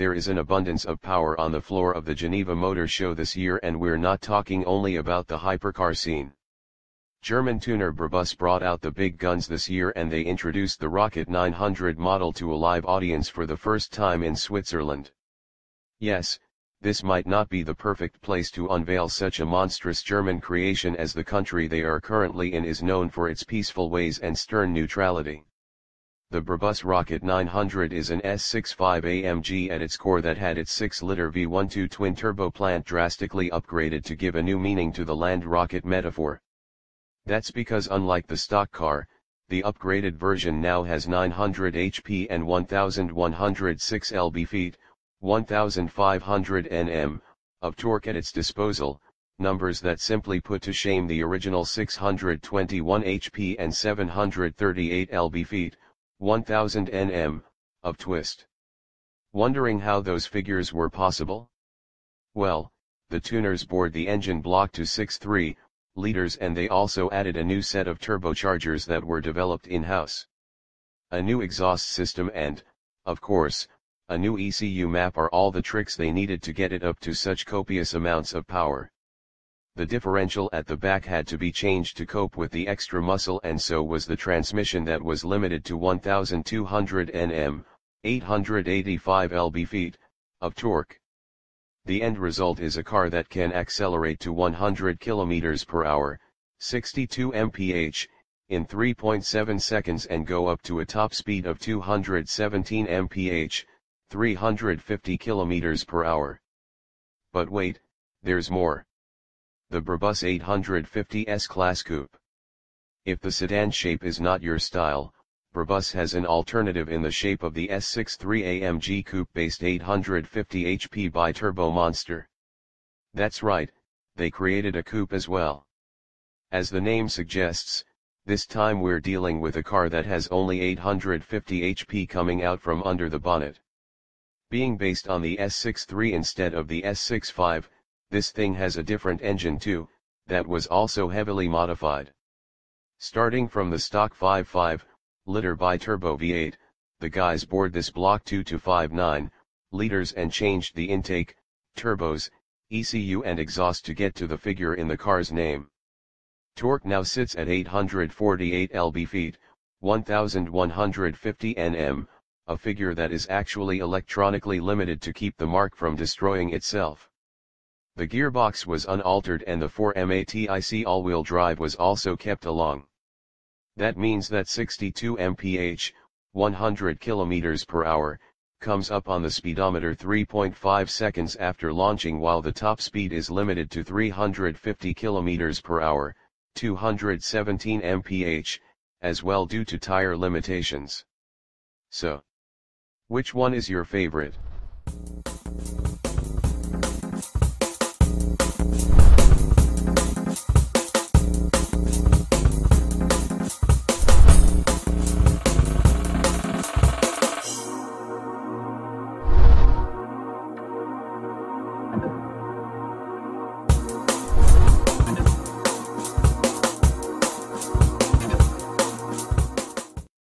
there is an abundance of power on the floor of the Geneva Motor Show this year and we're not talking only about the hypercar scene. German tuner Brabus brought out the big guns this year and they introduced the Rocket 900 model to a live audience for the first time in Switzerland. Yes, this might not be the perfect place to unveil such a monstrous German creation as the country they are currently in is known for its peaceful ways and stern neutrality. The Brabus Rocket 900 is an S65 AMG at its core that had its 6-liter V12 twin-turbo plant drastically upgraded to give a new meaning to the land rocket metaphor. That's because unlike the stock car, the upgraded version now has 900 HP and 1106 lb-ft, 1500 Nm, of torque at its disposal, numbers that simply put to shame the original 621 HP and 738 lb-ft, 1000 Nm, of twist. Wondering how those figures were possible? Well, the tuners bored the engine block to 6.3 liters and they also added a new set of turbochargers that were developed in-house. A new exhaust system and, of course, a new ECU map are all the tricks they needed to get it up to such copious amounts of power. The differential at the back had to be changed to cope with the extra muscle and so was the transmission that was limited to 1200 Nm, 885 lb-ft, of torque. The end result is a car that can accelerate to 100 km per hour, 62 mph, in 3.7 seconds and go up to a top speed of 217 mph, 350 km per hour. But wait, there's more. The Brabus 850 S-Class Coupe. If the sedan shape is not your style, Brabus has an alternative in the shape of the S63 AMG Coupe-based 850 HP bi-turbo monster. That's right, they created a coupe as well. As the name suggests, this time we're dealing with a car that has only 850 HP coming out from under the bonnet. Being based on the S63 instead of the S65, this thing has a different engine too, that was also heavily modified. Starting from the stock 5.5, liter bi-turbo V8, the guys bored this block 2 to 5.9 liters and changed the intake, turbos, ECU and exhaust to get to the figure in the car's name. Torque now sits at 848 lb-ft, 1150 Nm, a figure that is actually electronically limited to keep the mark from destroying itself. The gearbox was unaltered and the 4MATIC all-wheel drive was also kept along. That means that 62 mph, 100 km per hour, comes up on the speedometer 3.5 seconds after launching while the top speed is limited to 350 km per hour, 217 mph, as well due to tire limitations. So, which one is your favorite?